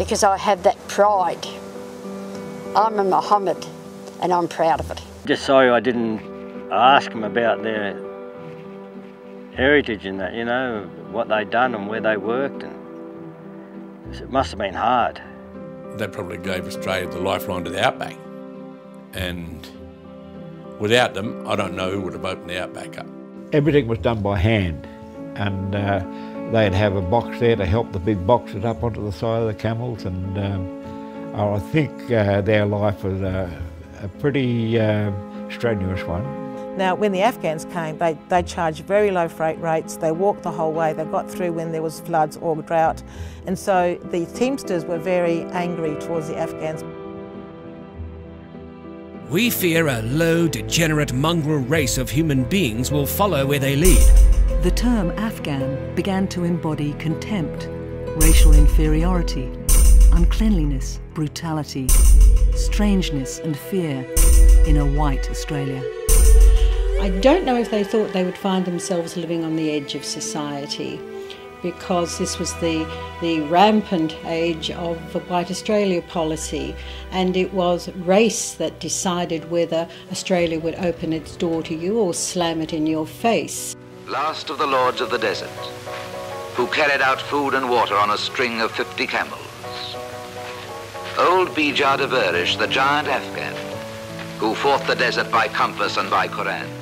because I have that pride. I'm a Mohammed and I'm proud of it. Just so I didn't ask them about their heritage and that, you know, what they'd done and where they worked. And it must have been hard. They probably gave Australia the lifeline to the outback. And without them, I don't know who would have opened the outback up. Everything was done by hand. And uh, they'd have a box there to help the big boxes up onto the side of the camels. And um, I think uh, their life was a, a pretty uh, strenuous one. Now, when the Afghans came, they, they charged very low freight rates. They walked the whole way. They got through when there was floods or drought. And so the Teamsters were very angry towards the Afghans. We fear a low, degenerate mongrel race of human beings will follow where they lead. The term Afghan began to embody contempt, racial inferiority, uncleanliness, brutality, strangeness and fear in a white Australia. I don't know if they thought they would find themselves living on the edge of society because this was the, the rampant age of the White Australia policy and it was race that decided whether Australia would open its door to you or slam it in your face. Last of the lords of the desert, who carried out food and water on a string of 50 camels. Old Bejah Dervish, the giant Afghan, who fought the desert by compass and by Quran.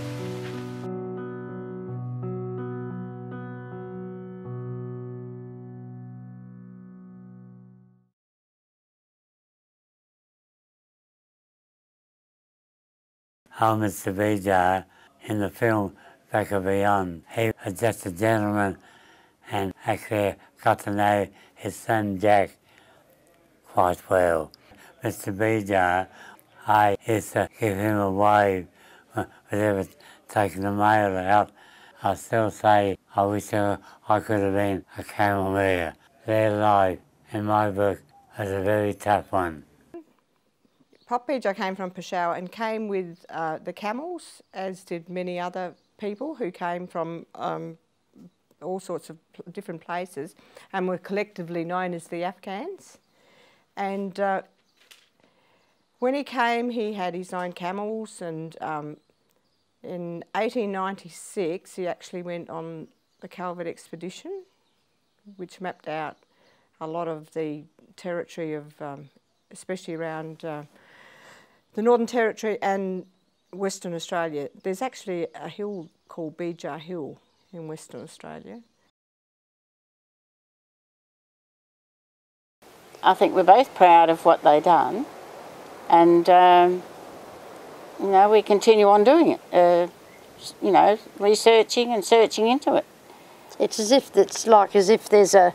Ahmed Sabija in the film Back of Beyond. He was just a gentleman and actually got to know his son Jack quite well. Mr. Bejah, I used to give him a wave whenever taking the mail out. I still say I wish I could have been a camel there. Their life, in my book, was a very tough one. Pop Bejah came from Peshawar and came with uh, the camels, as did many other people who came from um, all sorts of different places and were collectively known as the Afghans. And uh, when he came, he had his own camels and um, in 1896 he actually went on the Calvert expedition, which mapped out a lot of the territory of, um, especially around uh, the Northern Territory and Western Australia. There's actually a hill called Bejah Hill in Western Australia. I think we're both proud of what they've done and um, you know we continue on doing it uh, you know researching and searching into it it's as if it's like as if there's a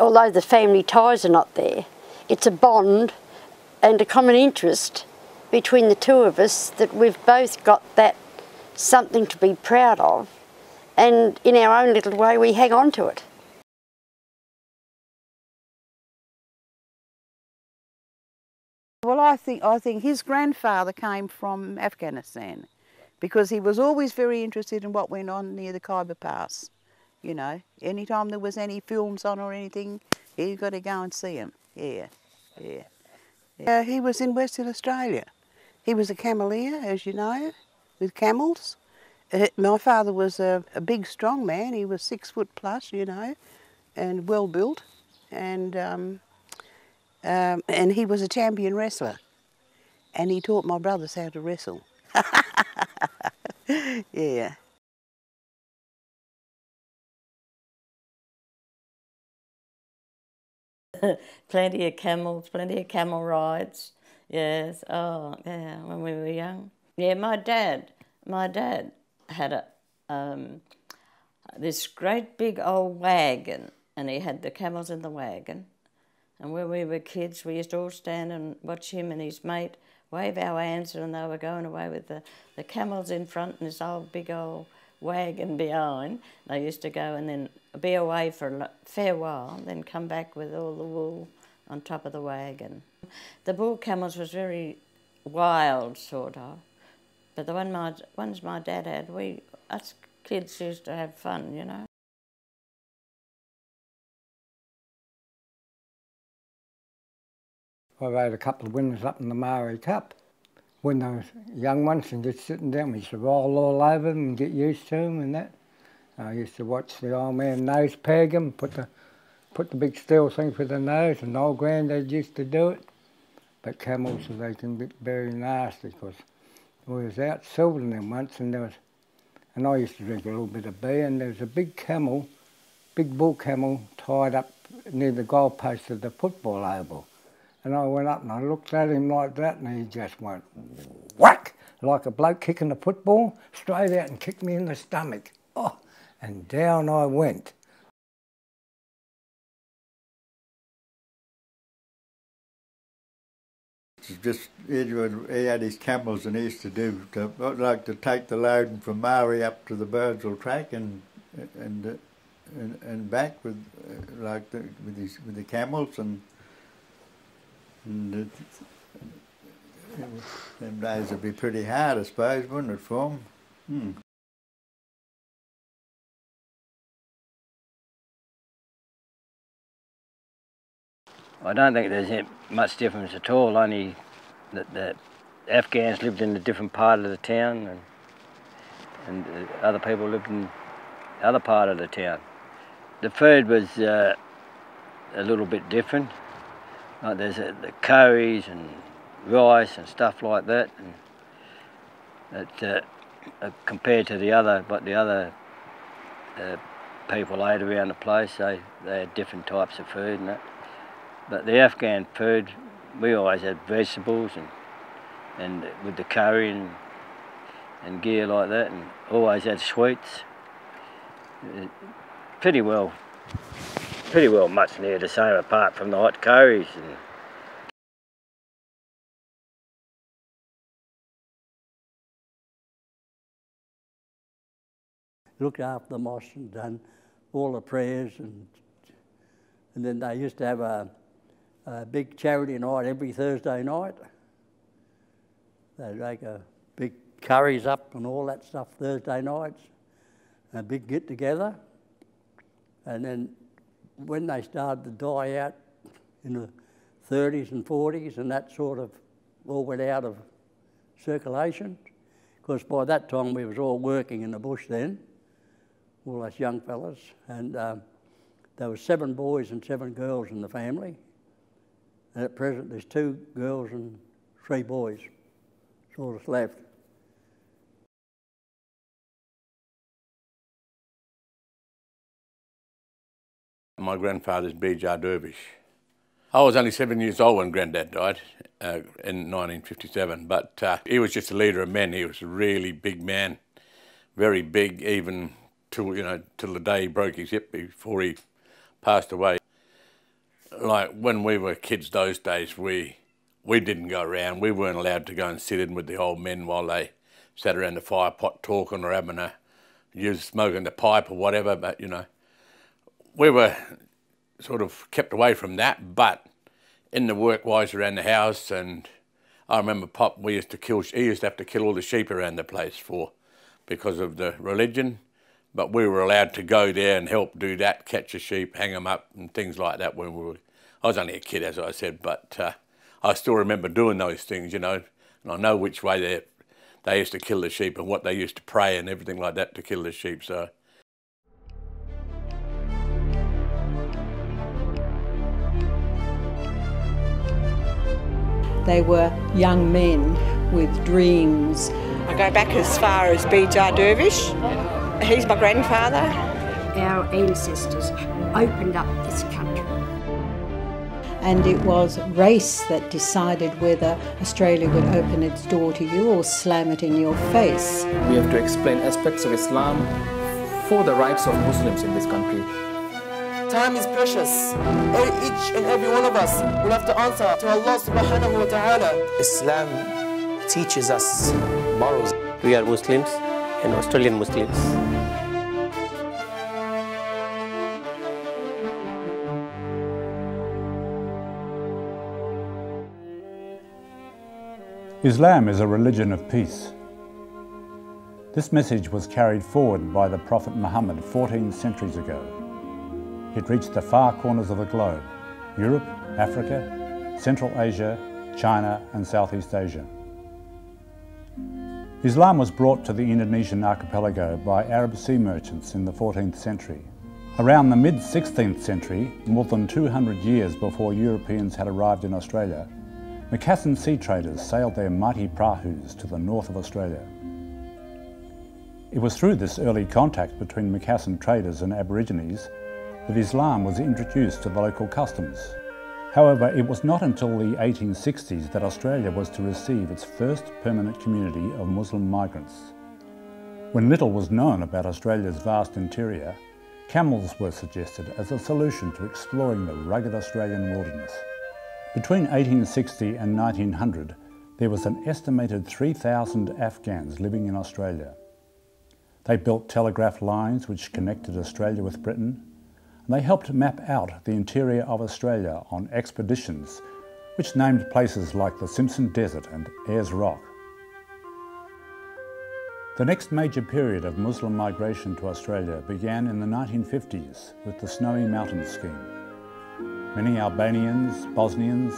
although the family ties are not there it's a bond and a common interest between the two of us that we've both got that something to be proud of and in our own little way we hang on to it. Well, I think, I think his grandfather came from Afghanistan because he was always very interested in what went on near the Khyber Pass. You know, anytime there was any films on or anything, he got to go and see them. Yeah, yeah. Uh, he was in Western Australia. He was a cameleer, as you know, with camels. Uh, my father was a, a, big, strong man. He was six foot plus, you know, and well built. And, um, um, and he was a champion wrestler. And he taught my brothers how to wrestle. yeah. plenty of camels, plenty of camel rides. Yes, oh, yeah, when we were young. Yeah, my dad, my dad had a, um, this great big old wagon and he had the camels in the wagon. And when we were kids, we used to all stand and watch him and his mate wave our hands and they were going away with the, the camels in front and this old big old wagon behind. They used to go and then be away for a fair while, then come back with all the wool on top of the wagon. The bull camels was very wild, sort of, but the one my, ones my dad had, we us kids used to have fun, you know. I rode a couple of winners up in the Marree Cup. When were young ones and just sitting down, we used to roll all over them and get used to them and that. I used to watch the old man nose peg them, put the, put the big steel thing for the nose, and old granddad used to do it. But camels, they can be very nasty because we was out silvering them once and there was, and I used to drink a little bit of beer and there was a big camel, big bull camel tied up near the goalpost of the football oval. And I went up and I looked at him like that and he just went whack, like a bloke kicking a football, straight out and kicked me in the stomach. Oh, and down I went. just Edward, he had his camels and he used to do to, like to take the load from Marree up to the Birdsville track and and and, and back with like the, with his with the camels and and uh, them days would be pretty hard, I suppose, wouldn't it, for him? Hmm. I don't think there's much difference at all, only that the Afghans lived in a different part of the town and, and other people lived in other part of the town. The food was uh, a little bit different. Like there's uh, the curries and rice and stuff like that. And that, uh, uh, compared to the other, what the other uh, people ate around the place, they, they had different types of food and that. But the Afghan food, we always had vegetables and and with the curry and, and gear like that, and always had sweets. pretty well, pretty well much near the same apart from the hot curries. And, looked after the mosque and done all the prayers and and then they used to have a a big charity night every Thursday night. They'd make a big curries up and all that stuff Thursday nights, a big get together. And then when they started to die out in the 30s and 40s, and that sort of all went out of circulation, because by that time we was all working in the bush then, all us young fellas, and um, there was seven boys and seven girls in the family. And at present, there's two girls and three boys. sort of left. My grandfather's Bejah Dervish. I was only seven years old when Granddad died uh, in 1957, but uh, he was just a leader of men. He was a really big man, very big, even till you know till the day he broke his hip before he passed away like when we were kids those days, we we didn't go around. We weren't allowed to go and sit in with the old men while they sat around the fire pot talking or having a use smoking the pipe or whatever. But you know, we were sort of kept away from that. But in the work wise around the house, and I remember Pop, we used to kill. He used to have to kill all the sheep around the place for because of the religion but we were allowed to go there and help do that, catch a sheep, hang them up, and things like that. When we were, I was only a kid, as I said, but uh, I still remember doing those things, you know, and I know which way they they used to kill the sheep and what they used to pray and everything like that to kill the sheep. So. They were young men with dreams. I go back as far as Bejah Dervish. He's my grandfather. Our ancestors opened up this country. And it was race that decided whether Australia would open its door to you or slam it in your face. We have to explain aspects of Islam for the rights of Muslims in this country. Time is precious. Each and every one of us will have to answer to Allah subhanahu wa ta'ala. Islam teaches us morals. We are Muslims and Australian Muslims. Islam is a religion of peace. This message was carried forward by the Prophet Muhammad 14 centuries ago. It reached the far corners of the globe, Europe, Africa, Central Asia, China and Southeast Asia. Islam was brought to the Indonesian archipelago by Arab sea merchants in the 14th century. Around the mid-16th century, more than 200 years before Europeans had arrived in Australia, Macassan sea traders sailed their mighty prahus to the north of Australia. It was through this early contact between Macassan traders and Aborigines that Islam was introduced to the local customs. However, it was not until the 1860s that Australia was to receive its first permanent community of Muslim migrants. When little was known about Australia's vast interior, camels were suggested as a solution to exploring the rugged Australian wilderness. Between 1860 and 1900, there was an estimated 3,000 Afghans living in Australia. They built telegraph lines which connected Australia with Britain, they helped map out the interior of Australia on expeditions which named places like the Simpson Desert and Ayers Rock. The next major period of Muslim migration to Australia began in the 1950s with the Snowy Mountains scheme. Many Albanians, Bosnians,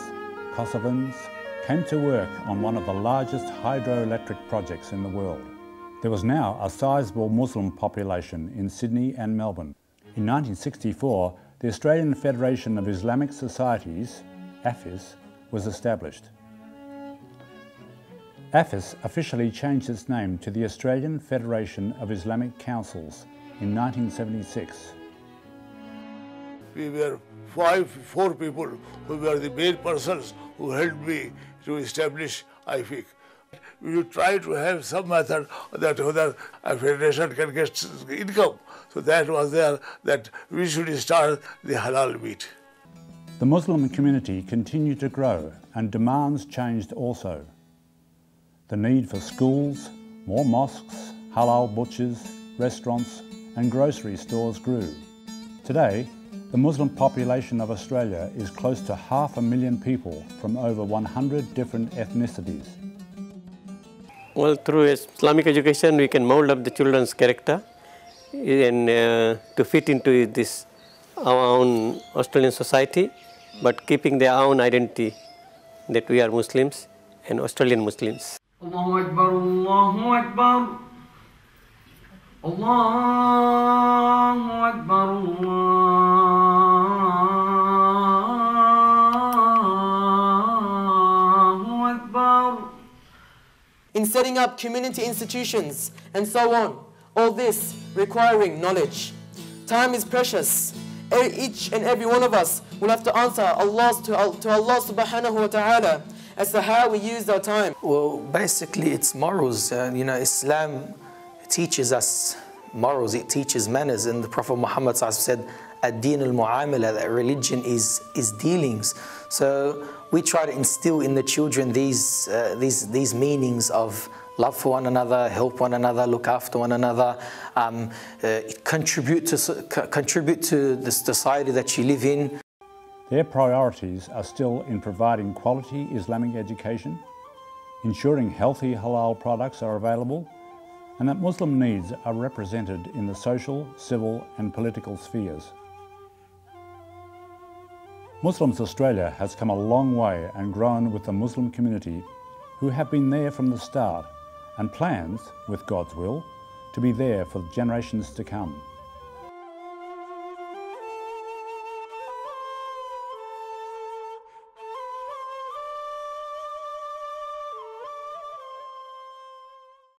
Kosovans came to work on one of the largest hydroelectric projects in the world. There was now a sizable Muslim population in Sydney and Melbourne. In 1964, the Australian Federation of Islamic Societies, AFIS, was established. AFIS officially changed its name to the Australian Federation of Islamic Councils in 1976. We were five, four people who were the main persons who helped me to establish AFIC we try to have some method that whether a federation can get income. So that was there that we should start the halal meat. The Muslim community continued to grow and demands changed also. The need for schools, more mosques, halal butchers, restaurants and grocery stores grew. Today, the Muslim population of Australia is close to half a million people from over 100 different ethnicities. Well, through Islamic education, we can mold up the children's character and uh, to fit into this our own Australian society, but keeping their own identity that we are Muslims and Australian Muslims. Allahu Akbar, Allahu Akbar. Allahu Akbar, in setting up community institutions, and so on. All this requiring knowledge. Time is precious. Each and every one of us will have to answer Allah to, to Allah subhanahu wa ta'ala as to how we use our time. Well, basically, it's morals. Uh, you know, Islam teaches us morals, it teaches manners. And the Prophet Muhammad said, Ad-din al-mu'amala, that religion is, is dealings. So we try to instill in the children these, uh, these, these meanings of love for one another, help one another, look after one another, um, uh, contribute, to, co- contribute to the society that you live in. Their priorities are still in providing quality Islamic education, ensuring healthy halal products are available, and that Muslim needs are represented in the social, civil and political spheres. Muslims Australia has come a long way and grown with the Muslim community who have been there from the start and plans, with God's will, to be there for generations to come.